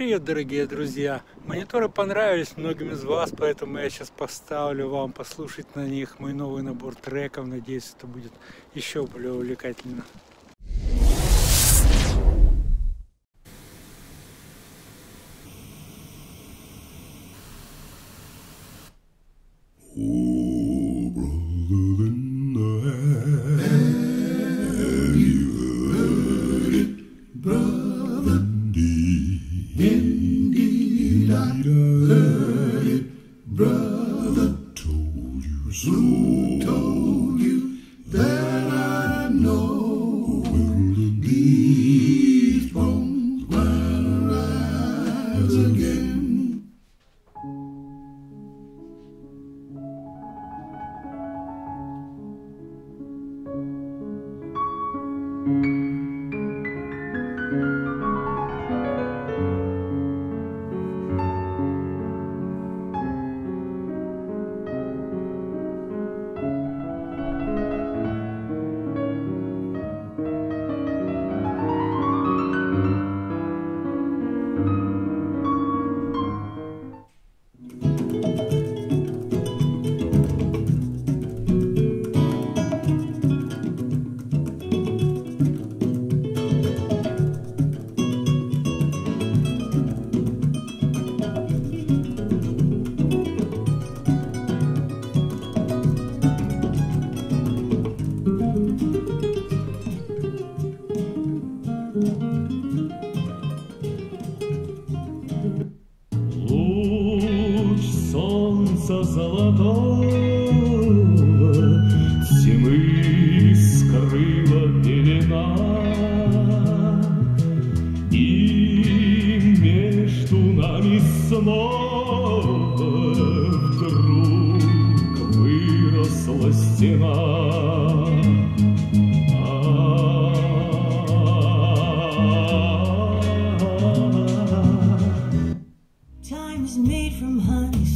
Привет, дорогие друзья! Мониторы понравились многим из вас, поэтому я сейчас поставлю вам послушать на них мой новый набор треков. Надеюсь, это будет еще более увлекательно.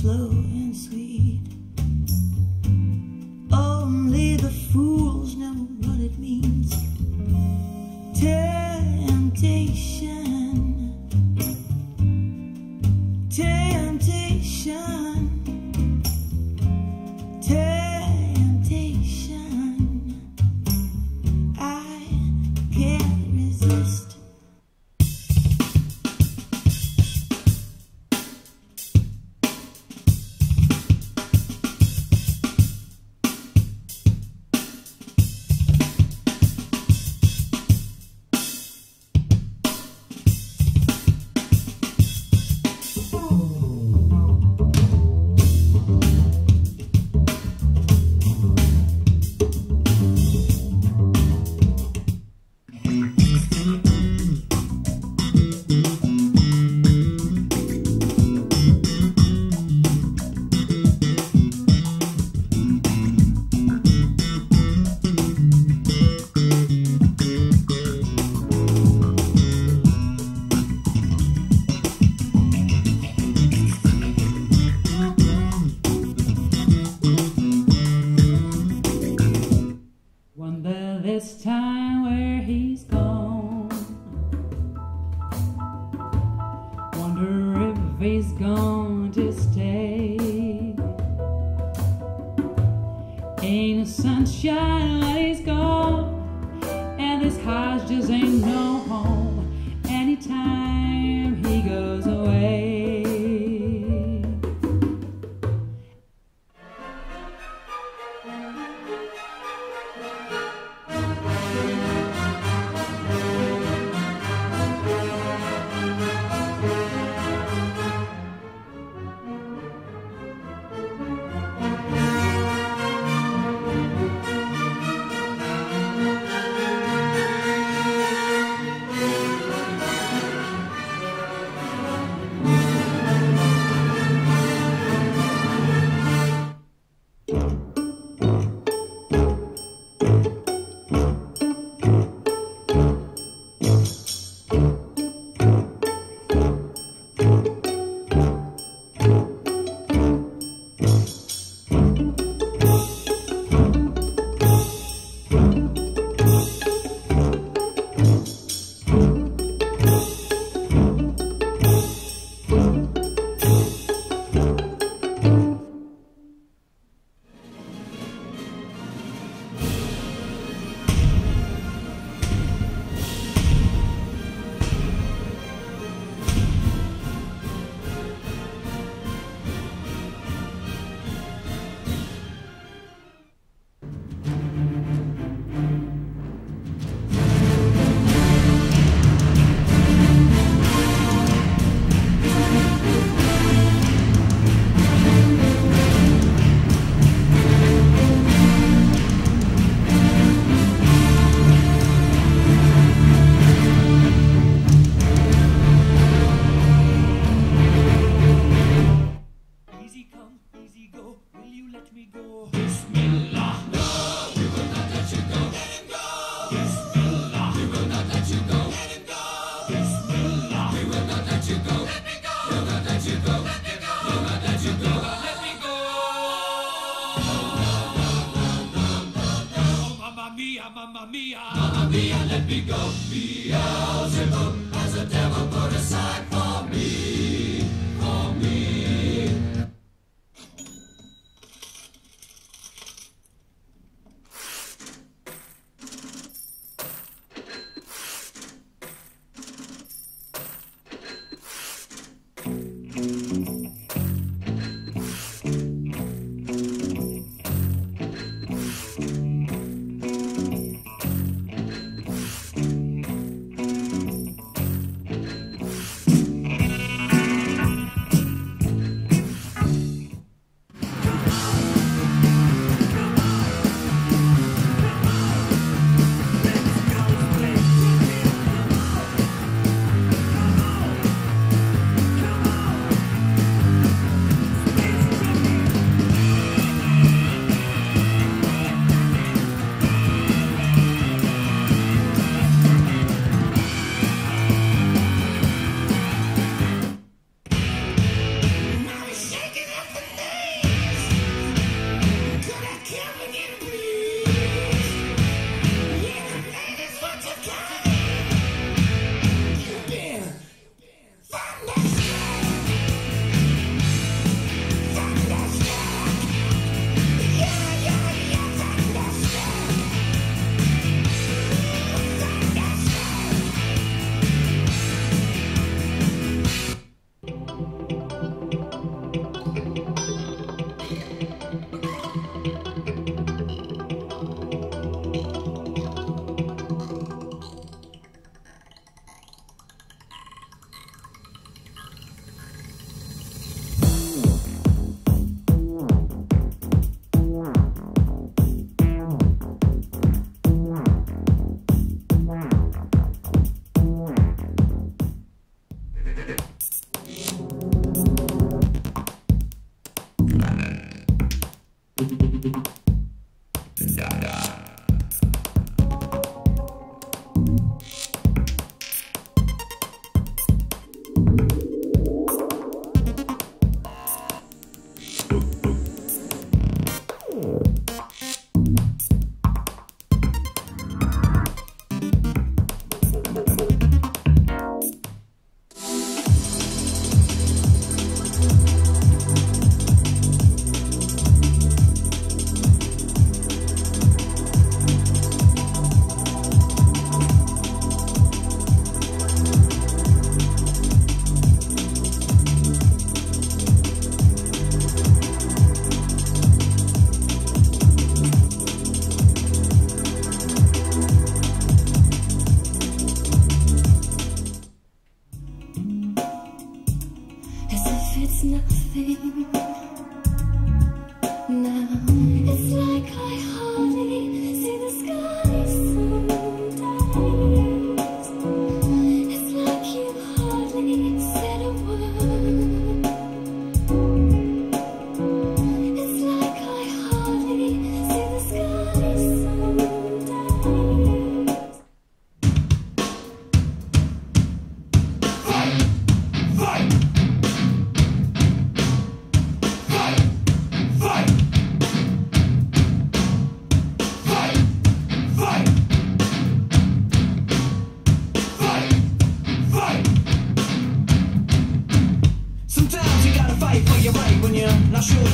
slow. always going to stay. Ain't no sunshine. Not nothing. You're in a fight la.